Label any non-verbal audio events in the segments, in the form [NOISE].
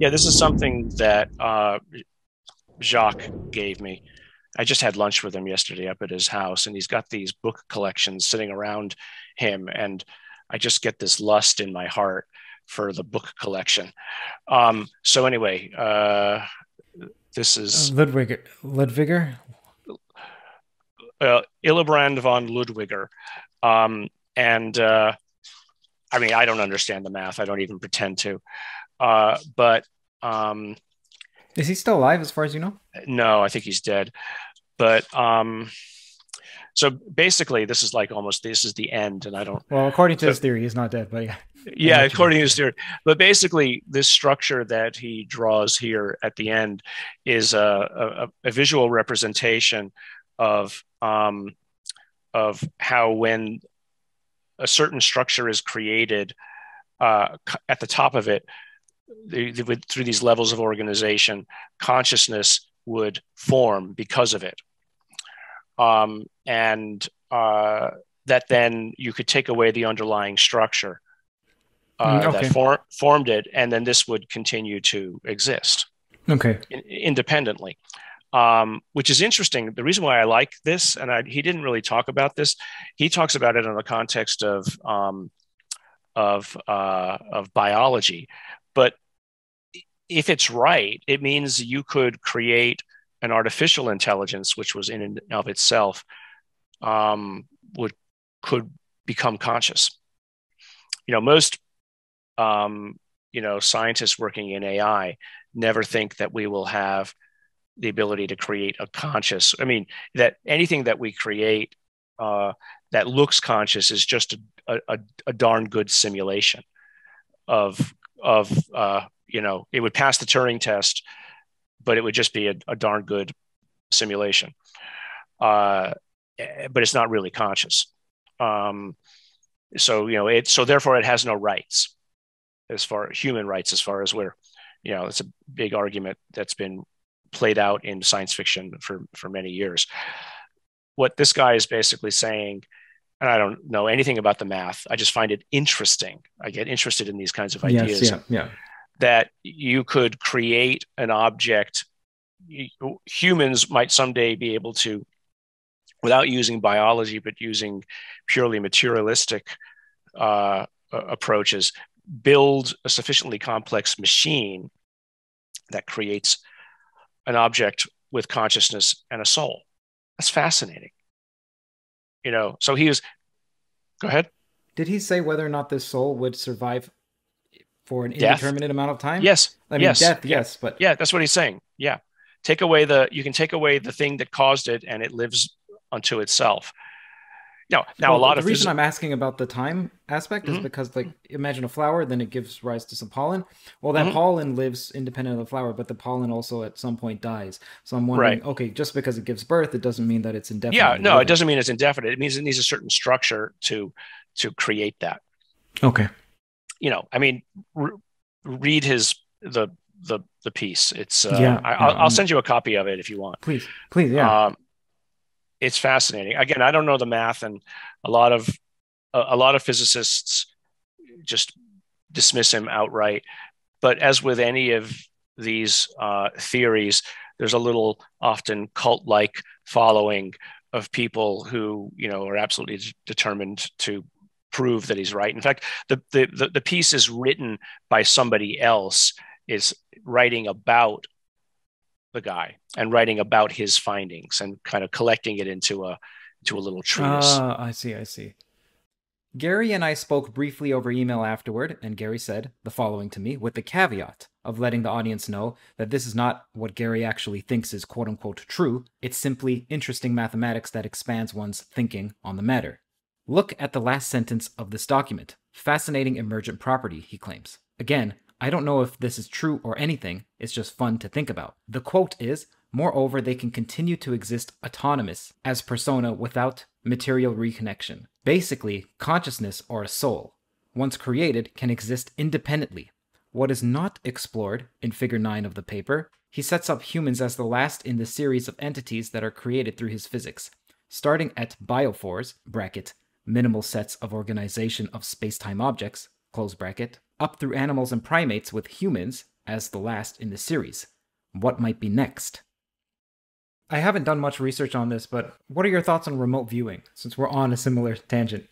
Yeah, this is something that uh, Jacques gave me. I just had lunch with him yesterday up at his house, and he's got these book collections sitting around him, and I just get this lust in my heart for the book collection. Um, so anyway, uh, this is uh, Ludwig Ludwiger. Uh, Illobrand von Ludwiger, um, and uh, I mean I don't understand the math. I don't even pretend to. Uh, but um, is he still alive, as far as you know? No, I think he's dead. But um, so basically, this is like almost this is the end, and I don't. Well, according to so, his theory, he's not dead, but yeah. [LAUGHS] Yeah, according to his theory, but basically, this structure that he draws here at the end is a, a, a visual representation of um, of how when a certain structure is created, uh, at the top of it, they, they would, through these levels of organization, consciousness would form because of it. Um, and uh, that then you could take away the underlying structure uh, mm, okay. that for, formed it, and then this would continue to exist. Okay. In, independently. Um, which is interesting. The reason why I like this, and I, he didn't really talk about this, he talks about it in the context of um, of uh, of biology. But if it's right, it means you could create an artificial intelligence, which was in and of itself um, would could become conscious. You know, most um, you know scientists working in AI never think that we will have the ability to create a conscious. I mean, that anything that we create uh, that looks conscious is just a, a, a darn good simulation of of uh, you know it would pass the Turing test, but it would just be a, a darn good simulation. Uh, but it's not really conscious. Um, so you know it. So therefore, it has no rights as far human rights, as far as where you know it's a big argument that's been played out in science fiction for for many years. What this guy is basically saying and I don't know anything about the math. I just find it interesting. I get interested in these kinds of ideas. Yes, yeah, yeah. That you could create an object. Humans might someday be able to, without using biology, but using purely materialistic uh, approaches, build a sufficiently complex machine that creates an object with consciousness and a soul. That's fascinating you know so he was go ahead did he say whether or not this soul would survive for an death? indeterminate amount of time yes i mean yes. death yes but yeah that's what he's saying yeah take away the you can take away the thing that caused it and it lives unto itself no, now well, a lot the of the reason I'm asking about the time aspect is mm-hmm. because, like, imagine a flower, then it gives rise to some pollen. Well, that mm-hmm. pollen lives independent of the flower, but the pollen also at some point dies. So I'm wondering, right. okay, just because it gives birth, it doesn't mean that it's indefinite. Yeah, no, living. it doesn't mean it's indefinite. It means it needs a certain structure to to create that. Okay. You know, I mean, re- read his the the the piece. It's uh, yeah. I, will send you a copy of it if you want. Please, please, yeah. Um, it's fascinating. Again, I don't know the math, and a lot of a, a lot of physicists just dismiss him outright. But as with any of these uh, theories, there's a little often cult-like following of people who you know are absolutely determined to prove that he's right. In fact, the the the piece is written by somebody else is writing about the guy and writing about his findings and kind of collecting it into a into a little treatise. Uh, I see, I see. Garry and I spoke briefly over email afterward, and Garry said the following to me with the caveat of letting the audience know that this is not what Garry actually thinks is quote unquote true, it's simply interesting mathematics that expands one's thinking on the matter. Look at the last sentence of this document. Fascinating emergent property, he claims. Again, I don't know if this is true or anything, it's just fun to think about. The quote is Moreover, they can continue to exist autonomous as persona without material reconnection. Basically, consciousness or a soul, once created, can exist independently. What is not explored in figure 9 of the paper, he sets up humans as the last in the series of entities that are created through his physics, starting at biophores, bracket, minimal sets of organization of space-time objects, close bracket, up through animals and primates with humans, as the last in the series. What might be next? I haven't done much research on this, but what are your thoughts on remote viewing since we're on a similar tangent?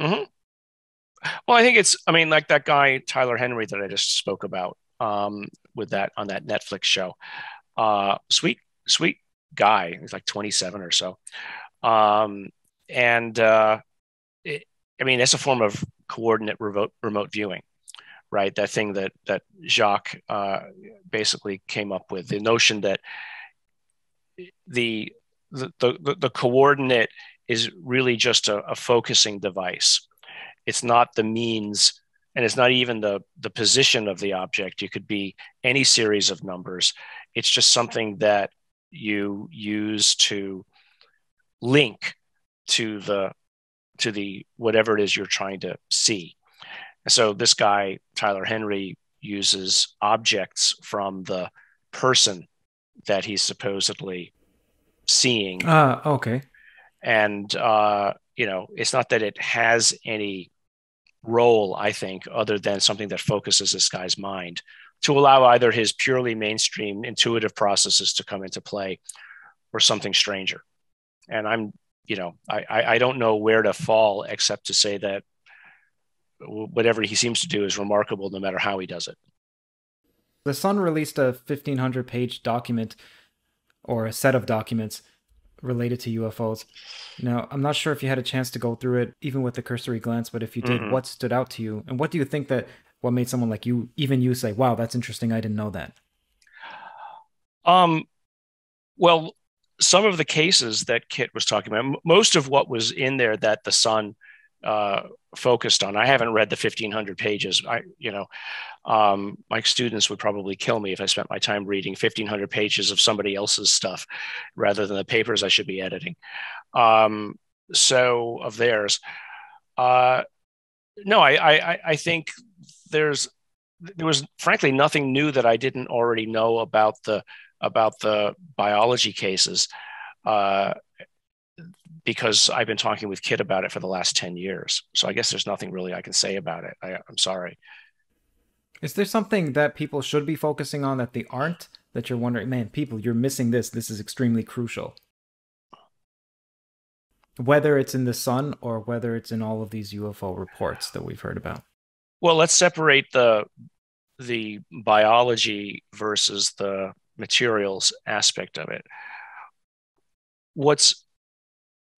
Mm-hmm. Well, I think it's, I mean, like that guy, Tyler Henry, that I just spoke about um, with that on that Netflix show. Uh, sweet, sweet guy. He's like 27 or so. Um, and uh, it, I mean, that's a form of coordinate remote, remote viewing, right? That thing that, that Jacques uh, basically came up with the notion that the, the, the, the coordinate is really just a, a focusing device. It's not the means and it's not even the the position of the object it could be any series of numbers it's just something that you use to link to the to the whatever it is you're trying to see. And so this guy tyler henry uses objects from the person that he's supposedly seeing. Uh okay. And uh you know it's not that it has any role, I think, other than something that focuses this guy's mind to allow either his purely mainstream intuitive processes to come into play or something stranger. And I'm, you know, I, I don't know where to fall except to say that whatever he seems to do is remarkable no matter how he does it. The Sun released a 1500 page document or a set of documents related to UFOs. Now, I'm not sure if you had a chance to go through it, even with a cursory glance, but if you did, mm-hmm. what stood out to you? And what do you think that what made someone like you, even you, say, wow, that's interesting. I didn't know that? Um, well, some of the cases that Kit was talking about, most of what was in there that the Sun uh, focused on. I haven't read the 1500 pages. I, you know, um, my students would probably kill me if I spent my time reading 1500 pages of somebody else's stuff rather than the papers I should be editing. Um, so of theirs, uh, no, I, I, I think there's, there was frankly nothing new that I didn't already know about the, about the biology cases. Uh, because I've been talking with Kit about it for the last 10 years. So I guess there's nothing really I can say about it. I, am sorry. Is there something that people should be focusing on that they aren't? That you're wondering, man, people, you're missing this. This is extremely crucial. Whether it's in the sun or whether it's in all of these UFO reports that we've heard about. Well, let's separate the the biology versus the materials aspect of it. What's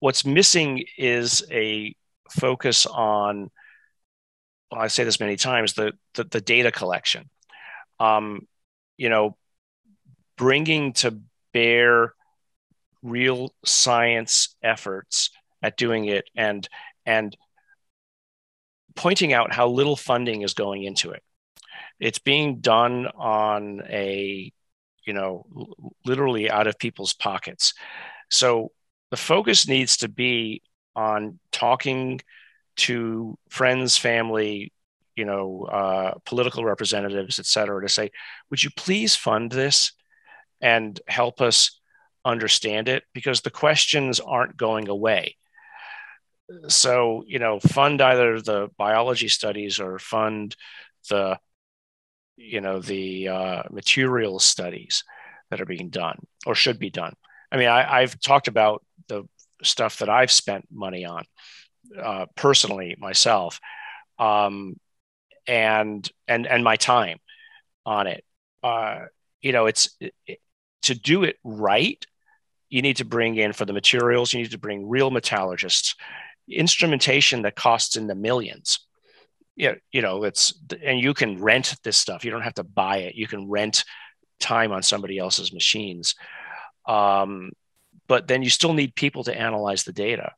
what's missing is a focus on well, I say this many times the the, the data collection. Um, you know, bringing to bear real science efforts at doing it and and pointing out how little funding is going into it. It's being done on a you know literally out of people's pockets. So the focus needs to be on talking to friends, family, you know, uh, political representatives, et cetera, to say, would you please fund this and help us understand it? Because the questions aren't going away. So, you know, fund either the biology studies or fund the, you know, the uh, material studies that are being done or should be done. I mean, I, have talked about the stuff that I've spent money on uh, personally myself, um, and and and my time on it. Uh, you know, it's it, to do it right. You need to bring in for the materials. You need to bring real metallurgists, instrumentation that costs in the millions. Yeah, you know, it's and you can rent this stuff. You don't have to buy it. You can rent time on somebody else's machines. Um, but then you still need people to analyze the data.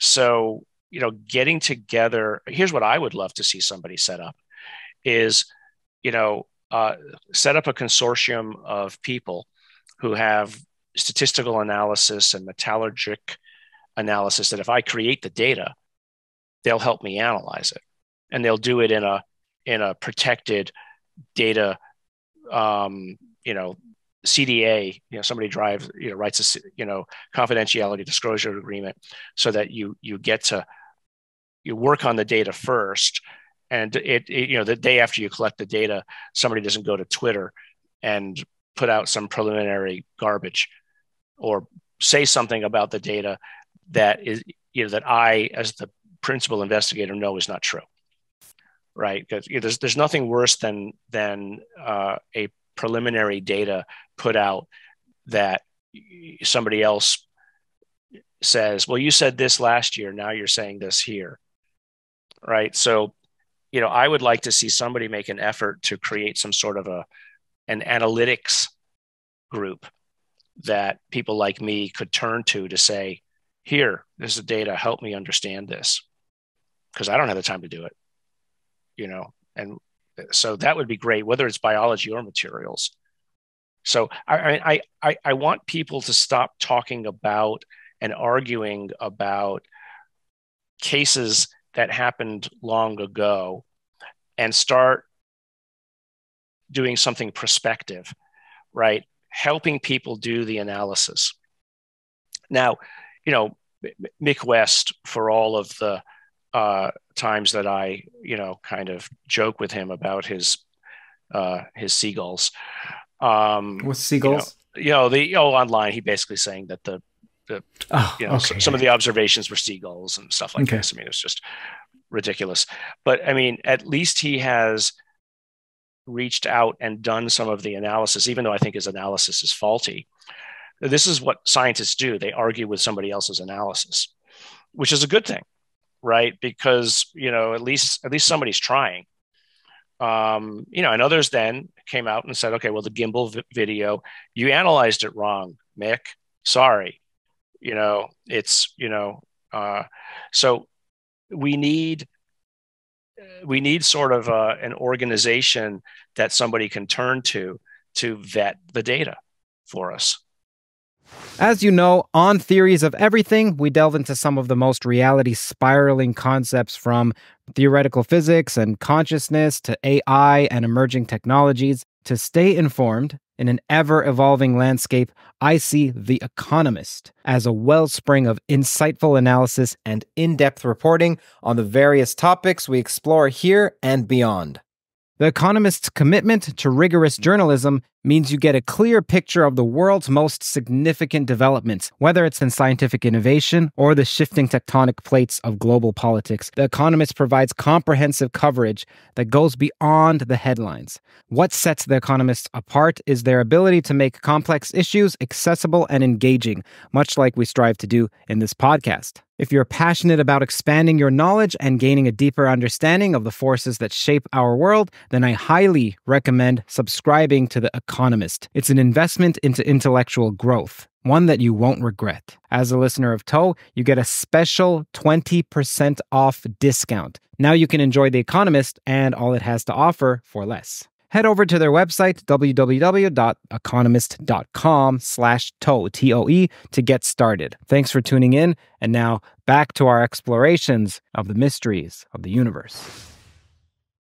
So, you know, getting together, here's what I would love to see somebody set up is, you know, uh, set up a consortium of people who have statistical analysis and metallurgic analysis that if I create the data, they'll help me analyze it. And they'll do it in a in a protected data um, you know CDA, you know, somebody drives, you know, writes a, you know, confidentiality disclosure agreement so that you, you get to, you work on the data first and it, it, you know the day after you collect the data somebody doesn't go to twitter and put out some preliminary garbage or say something about the data that is you know that i as the principal investigator know is not true right because there's, there's nothing worse than than uh, a preliminary data put out that somebody else says well you said this last year now you're saying this here right so you know, I would like to see somebody make an effort to create some sort of a an analytics group that people like me could turn to to say, here, this is data, help me understand this. Because I don't have the time to do it. You know, and so that would be great, whether it's biology or materials. So I, I, I, I want people to stop talking about and arguing about cases that happened long ago and start doing something prospective, right? Helping people do the analysis. Now, you know, Mick West, for all of the uh, times that I, you know, kind of joke with him about his uh, his seagulls. Um, With seagulls? You know, you know, the oh online, he basically saying that the the oh, you know okay. some of the observations were seagulls and stuff like okay. this. I mean, it's just ridiculous. But I mean, at least he has reached out and done some of the analysis, even though I think his analysis is faulty. This is what scientists do. They argue with somebody else's analysis, which is a good thing, right? Because, you know, at least, at least somebody's trying. Um, you know, and others then came out and said, okay, well, the gimbal v- video, you analyzed it wrong, Mick. Sorry. You know, it's, you know, uh, so we need we need sort of uh, an organization that somebody can turn to to vet the data for us. As you know, on Theories of Everything, we delve into some of the most reality spiraling concepts from theoretical physics and consciousness to AI and emerging technologies. To stay informed in an ever evolving landscape, I see The Economist as a wellspring of insightful analysis and in depth reporting on the various topics we explore here and beyond. The Economist's commitment to rigorous journalism means you get a clear picture of the world's most significant developments, whether it's in scientific innovation or the shifting tectonic plates of global politics. The Economist provides comprehensive coverage that goes beyond the headlines. What sets The Economist apart is their ability to make complex issues accessible and engaging, much like we strive to do in this podcast. If you're passionate about expanding your knowledge and gaining a deeper understanding of the forces that shape our world, then I highly recommend subscribing to The Economist. It's an investment into intellectual growth, one that you won't regret. As a listener of TOE, you get a special 20% off discount. Now you can enjoy The Economist and all it has to offer for less head over to their website, www.economist.com slash TOE, T-O-E, to get started. Thanks for tuning in. And now back to our explorations of the mysteries of the universe.